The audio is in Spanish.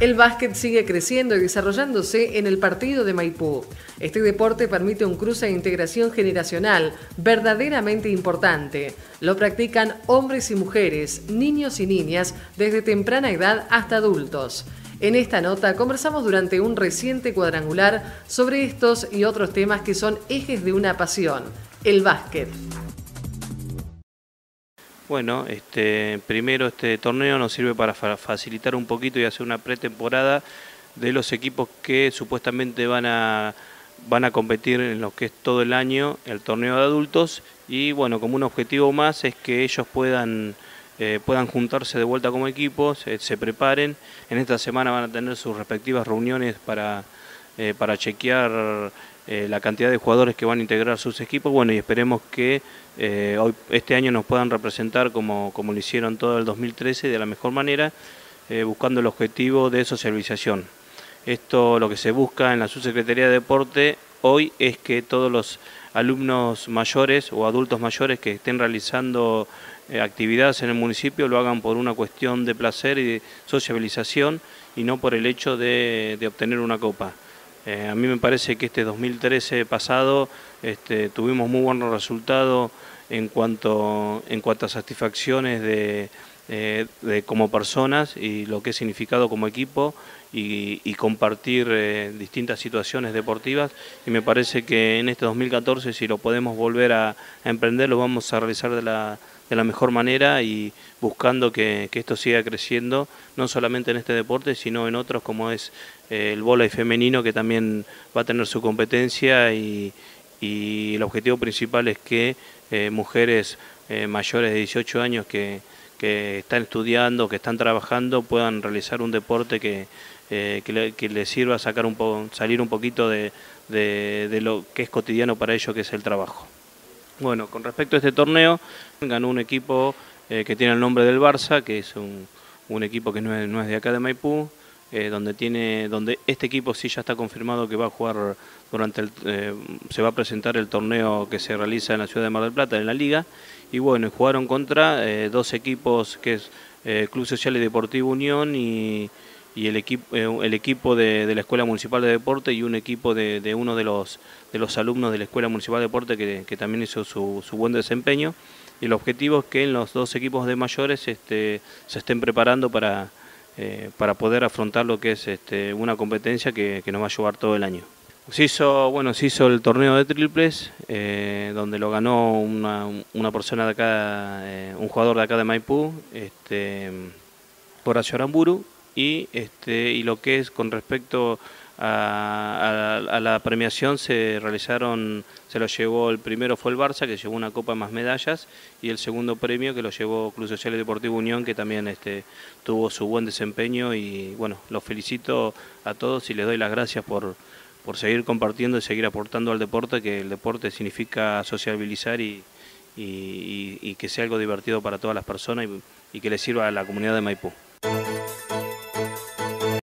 El básquet sigue creciendo y desarrollándose en el partido de Maipú. Este deporte permite un cruce de integración generacional verdaderamente importante. Lo practican hombres y mujeres, niños y niñas, desde temprana edad hasta adultos. En esta nota conversamos durante un reciente cuadrangular sobre estos y otros temas que son ejes de una pasión, el básquet. Bueno, este, primero este torneo nos sirve para facilitar un poquito y hacer una pretemporada de los equipos que supuestamente van a, van a competir en lo que es todo el año el torneo de adultos y bueno, como un objetivo más es que ellos puedan, eh, puedan juntarse de vuelta como equipos, se preparen. En esta semana van a tener sus respectivas reuniones para, eh, para chequear eh, la cantidad de jugadores que van a integrar sus equipos, bueno, y esperemos que eh, hoy, este año nos puedan representar como, como lo hicieron todo el 2013 de la mejor manera, eh, buscando el objetivo de socialización. Esto lo que se busca en la Subsecretaría de Deporte hoy es que todos los alumnos mayores o adultos mayores que estén realizando actividades en el municipio lo hagan por una cuestión de placer y de sociabilización y no por el hecho de obtener una copa. Eh, a mí me parece que este 2013 pasado este, tuvimos muy buenos resultados en cuanto, en cuanto a satisfacciones de, eh, como personas y lo que es significado como equipo y, compartir eh, distintas situaciones deportivas. Y me parece que en este 2014 si lo podemos volver a emprender lo vamos a realizar de la de la mejor manera y buscando que, esto siga creciendo, no solamente en este deporte, sino en otros como es eh, el vóley femenino, que también va a tener su competencia y, el objetivo principal es que eh, mujeres mayores de 18 años que, están estudiando, que están trabajando, puedan realizar un deporte que, que, les sirva sacar un salir un poquito de, de lo que es cotidiano para ellos, que es el trabajo. Bueno, con respecto a este torneo, ganó un equipo eh, que tiene el nombre del Barça, que es un, equipo que no es, de acá de Maipú, eh, donde tiene, donde este equipo sí ya está confirmado que va a jugar durante el, eh, se va a presentar el torneo que se realiza en la ciudad de Mar del Plata, en la liga, y bueno, jugaron contra dos equipos que es Club Social y Deportivo Unión y y el equipo, eh, el equipo de, la Escuela Municipal de Deporte y un equipo de, uno de los, de los alumnos de la Escuela Municipal de Deporte que, también hizo su, buen desempeño. Y el objetivo es que en los dos equipos de mayores este, se estén preparando para, eh, para poder afrontar lo que es este, una competencia que, nos va a llevar todo el año. Se hizo, bueno, se hizo el torneo de triples, eh, donde lo ganó una, una, persona de acá, un jugador de acá de Maipú, este, Horacio Aramburu, y, este, y lo que es con respecto a, la premiación se realizaron, se lo llevó, el primero fue el Barça, que llevó una copa más medallas, y el segundo premio que lo llevó Club Social y Deportivo Unión, que también este, tuvo su buen desempeño, y bueno, los felicito a todos y les doy las gracias por, por seguir compartiendo y seguir aportando al deporte, que el deporte significa sociabilizar y, y, que sea algo divertido para todas las personas y, y que le sirva a la comunidad de Maipú.